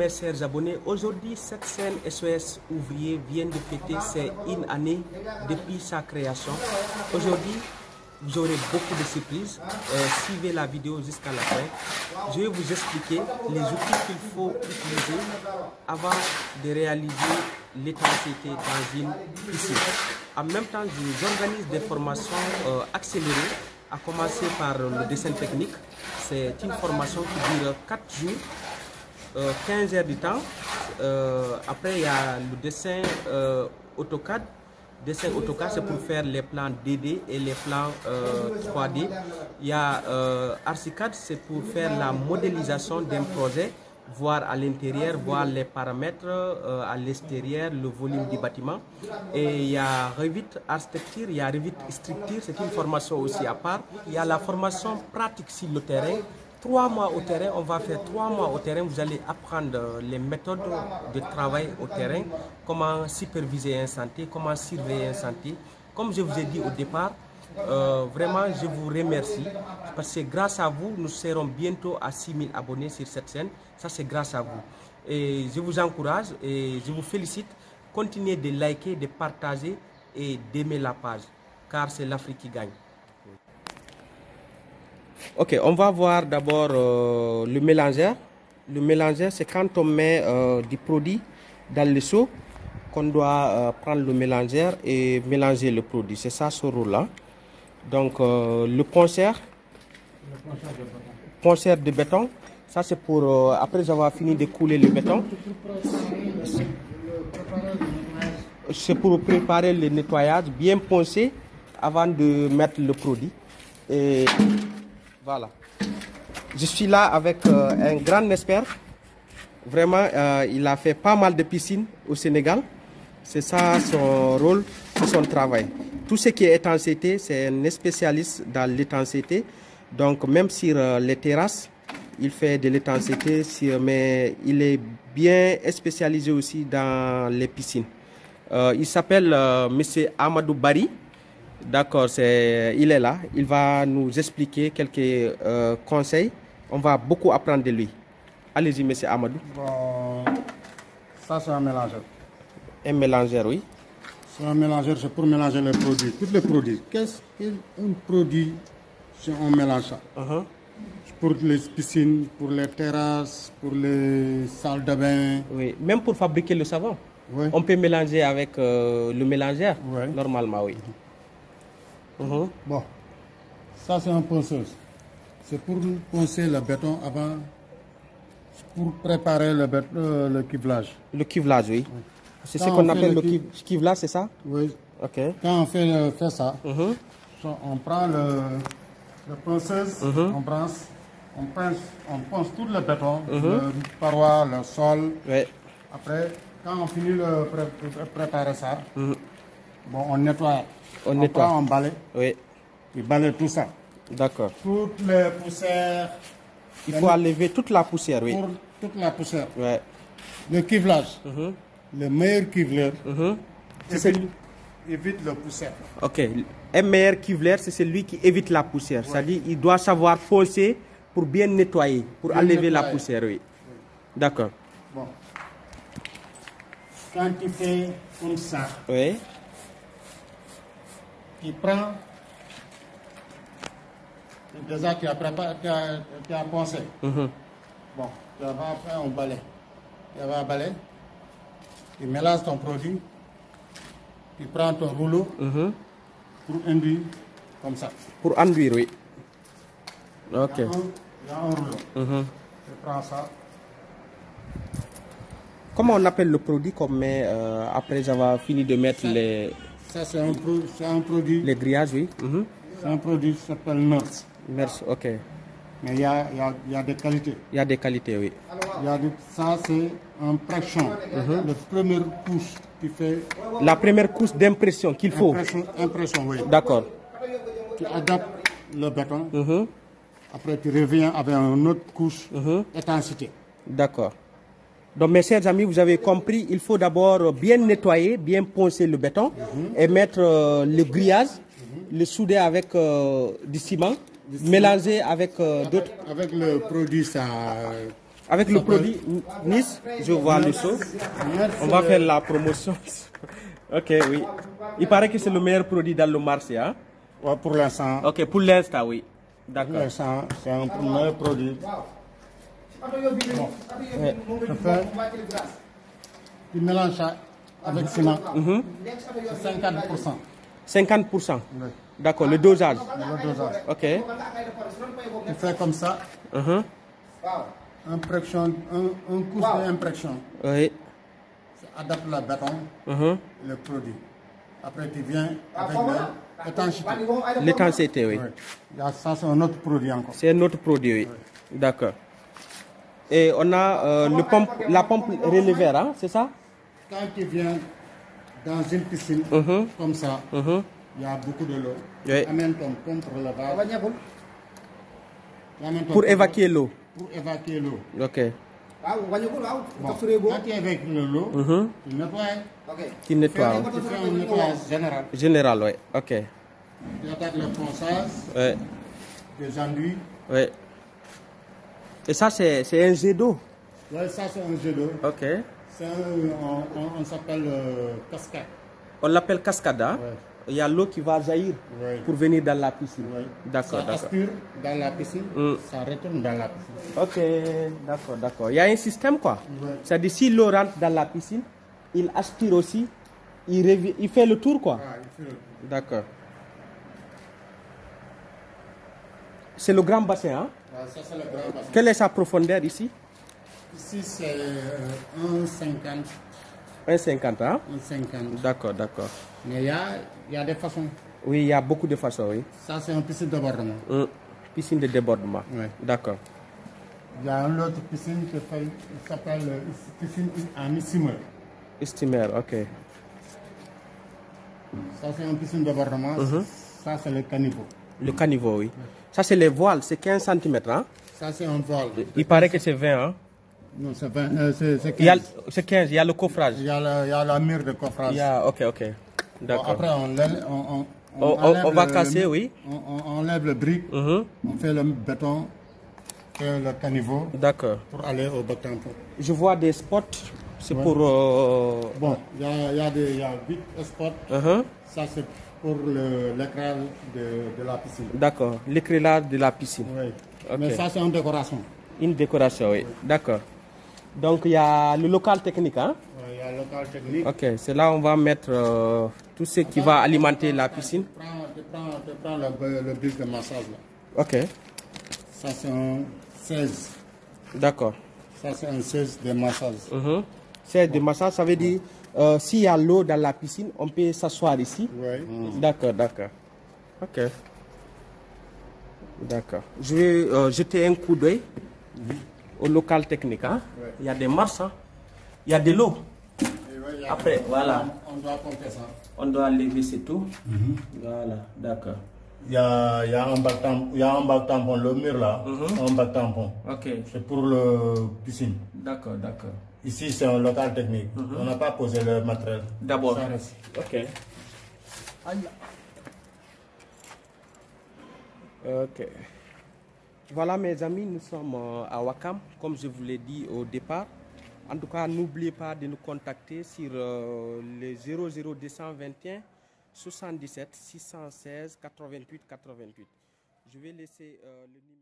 mes chers abonnés. Aujourd'hui, cette scène SOS Ouvrier vient de fêter ses une année depuis sa création. Aujourd'hui, vous aurez beaucoup de surprises. Euh, suivez la vidéo jusqu'à la fin. Je vais vous expliquer les outils qu'il faut utiliser avant de réaliser l'étanchéité dans une piscine. En même temps, j'organise des formations euh, accélérées, à commencer par le dessin technique. C'est une formation qui dure 4 jours, 15 heures du temps. Euh, après, il y a le dessin euh, AutoCAD. Dessin AutoCAD, c'est pour faire les plans DD et les plans 3D. Il y a ArchiCAD, c'est pour faire la modélisation d'un projet voir à l'intérieur, voir les paramètres euh, à l'extérieur, le volume du bâtiment. Et il y a Revit Architecture, il y a Revit Structure, c'est une formation aussi à part. Il y a la formation pratique sur le terrain. Trois mois au terrain, on va faire trois mois au terrain. Vous allez apprendre les méthodes de travail au terrain, comment superviser un santé, comment surveiller un santé. Comme je vous ai dit au départ, euh, vraiment, je vous remercie parce que grâce à vous, nous serons bientôt à 6000 abonnés sur cette chaîne. Ça, c'est grâce à vous. Et je vous encourage et je vous félicite. Continuez de liker, de partager et d'aimer la page car c'est l'Afrique qui gagne. Ok, on va voir d'abord euh, le mélangeur. Le mélangeur, c'est quand on met euh, du produit dans le seau qu'on doit prendre le mélangeur et mélanger le produit. C'est ça ce rôle-là. Donc euh, le ponceur, ponceur de béton, ça c'est pour euh, après avoir fini de couler le béton. C'est pour préparer le nettoyage, bien poncer avant de mettre le produit. Et voilà. Je suis là avec euh, un grand expert. Vraiment, il a fait pas mal de piscines au Sénégal. C'est ça son rôle, son travail. Tout ce qui est étanchéité, c'est un spécialiste dans l'étanchéité. Donc même sur les terrasses, il fait de l'étanchéité, mais il est bien spécialisé aussi dans les piscines. Euh, il s'appelle euh, Monsieur Amadou Bari. D'accord, il est là. Il va nous expliquer quelques euh, conseils. On va beaucoup apprendre de lui. Allez-y, Monsieur Amadou. Bon, ça c'est un mélangeur. Un mélangeur, oui. C'est un mélangeur, c'est pour mélanger les produits, tous les produits. Qu'est-ce qu'un produit si on mélange? Ça Uh-huh. Pour les piscines, pour les terrasses, pour les salles de bain. Oui, même pour fabriquer le savon. Oui. On peut mélanger avec euh, le mélangeur, normalement, oui. Mhm. Bon, ça c'est un ponceuse. C'est pour poncer le béton avant, pour préparer le, béton, euh, le cuvelage. Le cuvelage, oui. C'est ce qu'on appelle le le cu- cuvelage, c'est ça? Oui. Ok. Quand on fait, euh, fait ça, Mhm. So, on prend le, le ponceuse, on branche, on pince, on ponce tout le béton, le paroi, le sol. Après, quand on finit de préparer ça, bon, on nettoie. On nettoie. prend un balai, Oui, puis balaye tout ça. d'accord. Toutes les poussières, Il faut enlever toute la poussière, oui. pour toute la poussière. Ouais. Le cuvelage, Mhm. le meilleur cuveleur, Mhm. évite, évite la poussière. Ok. Un meilleur cuveleur, c'est celui qui évite la poussière. C'est-à-dire il doit savoir poncer pour bien nettoyer, pour Bien enlever la poussière, oui. D'accord. Bon. Quand tu fais comme ça, Oui. Tu prends. Déjà, tu as préparé, tu as, tu as pensé. Bon, tu vas faire un balai. Tu vas un balai. Tu mélanges ton produit. Tu prends ton rouleau Mhm. pour induire comme ça. Pour enduire, oui. Ok. Il y a un, il y a un rouleau. Mhm. Tu prends ça. Comment on appelle le produit qu'on met euh, après avoir fini de mettre les, Ça, c'est un, pro- c'est un produit. les grillages, oui. Mhm. C'est un produit qui s'appelle Nurse. Merci, ok. Mais il y a, y, a, y a des qualités. Il y a des qualités, oui. Y a des- ça, c'est un pression. La première couche qui fait La première couche d'impression qu'il faut. impression, impression oui. D'accord. Tu adaptes le béton. Mhm. Après, tu reviens avec une autre couche Mhm. intensité. D'accord. Donc, mes chers amis, vous avez compris, il faut d'abord bien nettoyer, bien poncer le béton et mettre euh, le grillage, le souder avec euh, du ciment, mélanger avec euh, d'autres. Avec le produit, ça, Avec le produit Nice, je vois le seau. On va faire la promotion. ok, oui. Il paraît que c'est le meilleur produit dans le marché. Hein? Ouais, pour l'instant, Ok, pour l'instant, oui. pour D'accord. l'instant, c'est un meilleur produit. Tu mélanges ça avec ciment. Mhm. C'est 50%. 50%. Oui, D'accord, le dosage. le dosage. Ok. Tu fais comme ça, Mhm. impression, un, un couche d'impression. Oui. Ça adapte le béton, Mhm. le produit. Après, tu viens avec l'étanchéité. L'étanchéité, oui. Oui. A- Ça, c'est un autre produit encore. C'est un autre produit, oui. D'accord. Et on a euh, le pompe, la pompe relevée, hein, c'est ça? Quand tu viens dans une piscine, Mhm. comme ça, Mhm. il y a beaucoup de l'eau. Oui. Tu amènes ton pompe ton Pour pompe- évacuer l'eau. Pour évacuer l'eau. Ok. Bon, quand tu évacues l'eau, Mhm. tu nettoies. Qui Tu nettoie. fais, tu fais un nettoyage général. Général, oui. Ok. Tu attaques le ponçage, Ouais. les enduits. Ouais. Et ça, c'est un jet d'eau. Ouais, ça, c'est un jet d'eau. Ok. Un- on, s'appelle euh, cascade. On l'appelle cascade. hein? Ouais. Il y a l'eau qui va jaillir Ouais. pour venir dans la piscine. Ouais. D'accord, Ça d'accord. aspire dans la piscine, Mm. ça retourne dans la piscine. Ok, d'accord, d'accord. Il y a un système quoi. Ouais. C'est-à-dire si l'eau rentre dans la piscine, il aspire aussi, il, revi- il fait le tour quoi. Ah, il fait le- D'accord. C'est le grand bassin. Hein? Ah, ça, c'est le grand bassin. Quelle est sa profondeur ici? Ici, c'est euh, 1,50. 1,50 hein? 1,50. D'accord, d'accord. Mais il y a, y a des façons. Oui, il y a beaucoup de façons, oui. Ça, c'est une piscine d'abordement. Hum, Piscine de débordement. Ouais. D'accord. Il y a une autre piscine qui s'appelle euh, piscine en issimeur. Estimeur, ok. Ça, c'est une piscine d'abordement. Ça, c'est le caniveau. Le caniveau, oui. Ça, c'est les voiles, c'est 15 cm. Hein? Ça, c'est un voile. Il paraît que c'est 20. Hein? Non, c'est 20, euh, c'est c'est Il y a, 15. c'est 15, il y a le coffrage. Il y a la, il y a la mur de Il coffrage. y a, ok, ok. Bon, D'accord. après, on, on, on, On- on- enlève on va le- casser, oui. On, on- on enlève le brique, Mhm. on fait le béton, fait le caniveau D'accord. pour aller au tampon. Je vois des spots. C'est pour. euh, Bon, il y a, il y a des il y a huit spots. uh-huh. Ça, c'est pour l'écran de, de la piscine. D'accord. L'éclairage de la piscine. Oui. Ok. Mais ça, c'est une décoration. Une décoration, oui. D'accord. Donc, il y a le local technique. Hein? Ouais, Il y a le local technique. Ok. C'est là où on va mettre euh, tout ce qui va alimenter la piscine. Tu prends, tu prends, tu prends le, le brique de massage là. Ok. Ça, c'est un 16. D'accord. Ça, c'est un 16 de massage. Mhm. C'est de massage, ça veut dire euh, s'il y a l'eau dans la piscine, on peut s'asseoir ici. Oui. D'accord, d'accord. Ok. D'accord. Je vais euh, jeter un coup d'œil au local technique. hein. Ouais. Il y a des marches, hein. il y a de l'eau. Ouais, Après, voilà. On doit compter ça. On doit lever c'est tout. Voilà, d'accord. Il y a, il y a un bac tampon, il y a un bac tampon, le mur là, un bac tampon. Ok, C'est pour le piscine. d'accord, d'accord. Ici, c'est un local technique. On n'a pas posé le matériel. D'abord. Ok. Ok. Voilà mes amis, nous sommes euh, à Wakam, comme je vous l'ai dit au départ. En tout cas, n'oubliez pas de nous contacter sur euh, le 00221 77 616 88 88. Je vais laisser euh, le numéro.